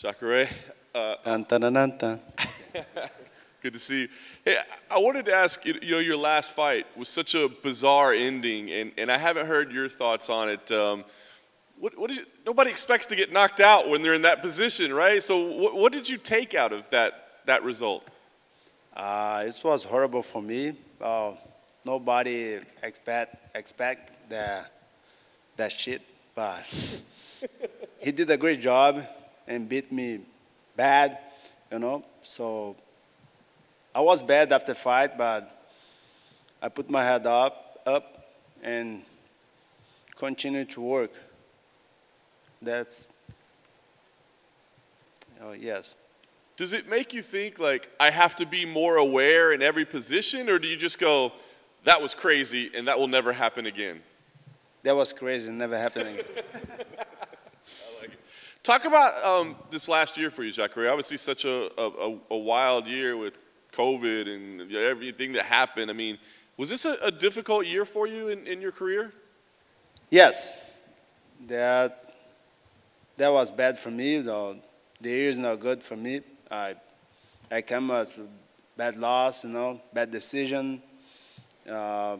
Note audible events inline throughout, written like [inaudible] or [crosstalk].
Jacare, uh, Antanananta. [laughs] good to see you. Hey, I wanted to ask you, you know, your last fight was such a bizarre ending, and, and I haven't heard your thoughts on it. Um, what, what did you, nobody expects to get knocked out when they're in that position, right? So what, what did you take out of that, that result? Uh, it was horrible for me. Uh, nobody expect expect that that shit, but [laughs] he did a great job and beat me bad, you know. So I was bad after fight, but I put my head up, up, and continue to work. That's oh yes. Does it make you think like I have to be more aware in every position, or do you just go, that was crazy and that will never happen again? That was crazy, never happening. [laughs] Talk about um, this last year for you, Jacare. Obviously, such a, a, a wild year with COVID and everything that happened. I mean, was this a, a difficult year for you in, in your career? yes, that that was bad for me. Though the year is not good for me. I I come as bad loss, you know, bad decision. Uh,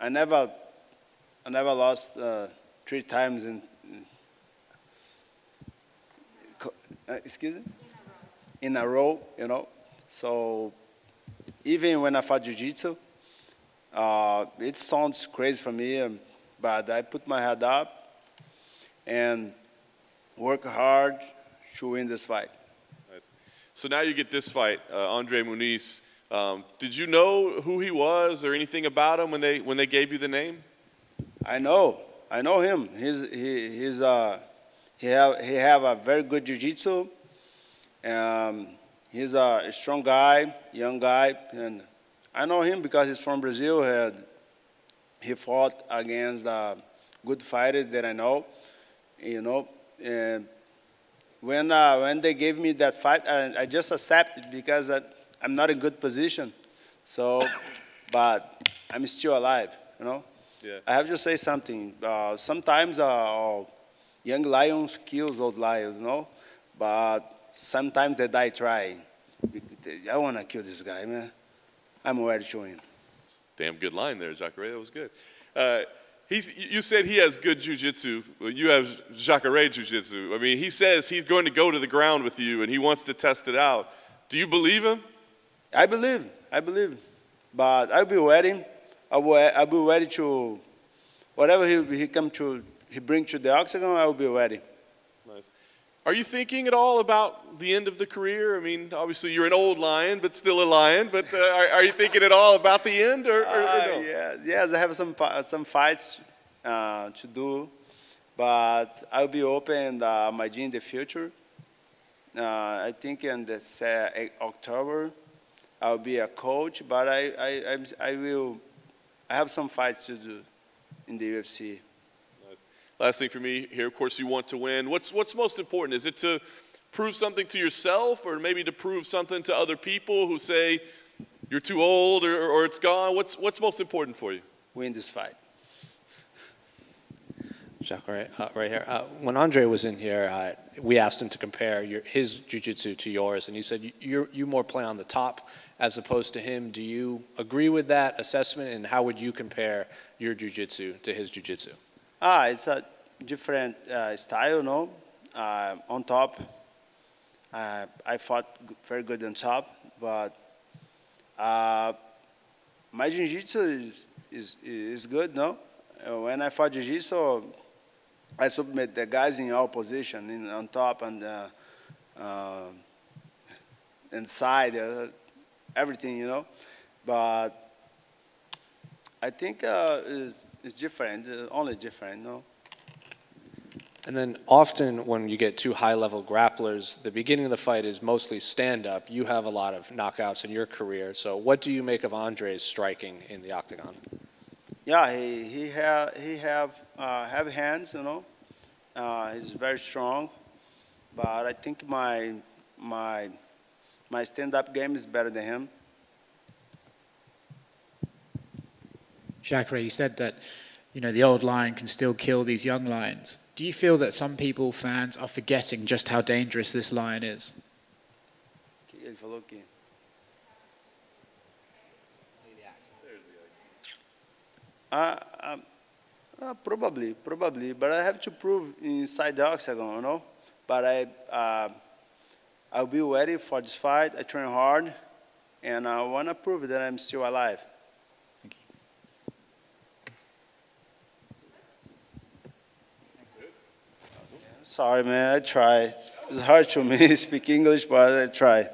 I never I never lost uh, three times in. in co- uh, excuse me. In a row, you know. So even when I fought jiu-jitsu, uh, it sounds crazy for me, um, but I put my head up and work hard to win this fight. So now you get this fight, uh, Andre Muniz. Um, did you know who he was or anything about him when they when they gave you the name? I know, I know him. He's he he's uh he have he have a very good jiu-jitsu. Um, he's a strong guy, young guy, and I know him because he's from Brazil. Had he fought against uh, good fighters that I know, you know. And when uh, when they gave me that fight, I, I just accepted because I, I'm not in good position. So, but I'm still alive, you know. Yeah. I have to say something. Uh, sometimes uh, young lions kills old lions, no? But sometimes they die trying. I want to kill this guy, man. I'm ready to win. Damn good line there, Jacare. That was good. Uh, he's, you said he has good jujitsu. Well, you have Jacare jujitsu. I mean, he says he's going to go to the ground with you and he wants to test it out. Do you believe him? I believe, I believe. But I'll be ready. I will, I'll be ready to, whatever he, he come to, he bring to the octagon, I will be ready. Nice. Are you thinking at all about the end of the career? I mean, obviously you're an old lion, but still a lion. But uh, are, are, you thinking at all about the end, or, or, or Uh, no? yeah, yes, I have some some fights uh, to do, but I'll be open uh, my gym in the future. Uh, I think in this uh, October, I'll be a coach, but I, I, I'm- I will. I have some fights to do in the UFC. Last thing for me here, of course, you want to win. What's, what's most important? Is it to prove something to yourself or maybe to prove something to other people who say you're too old or, or it's gone? What's, what's most important for you? Win this fight. Jacare, right, uh, right here. Uh, when Andre was in here, uh, we asked him to compare your, his jiu-jitsu to yours, and he said you, you more play on the top as opposed to him. Do you agree with that assessment, and how would you compare your jiu-jitsu to his jiu-jitsu? Ah, it's a different uh, style, no? Uh, on top, uh, I fought very good on top, but uh, my jiu-jitsu is, is, is good, no? Uh, when I fought jiu-jitsu, I submit the guys in all position, in, on top and uh, uh, inside, everything, you know? But I think uh, is is different, uh, only different, no? And then often when you get two high-level grapplers, the beginning of the fight is mostly stand-up. You have a lot of knockouts in your career. So what do you make of Andre's striking in the octagon? Yeah, he he have he have uh, heavy hands, you know. Uh, he's very strong, but I think my my my stand-up game is better than him. Jacare, you said that you know, the old lion can still kill these young lions. Do you feel that some people, fans, are forgetting just how dangerous this lion is? Uh, um, uh, probably, probably, but I have to prove inside the octagon, you know. But I, uh, I'll be ready for this fight. I train hard, and I want to prove that I'm still alive. Sorry, man. I try. It's hard to [laughs] me to speak English, but I try.